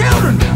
children.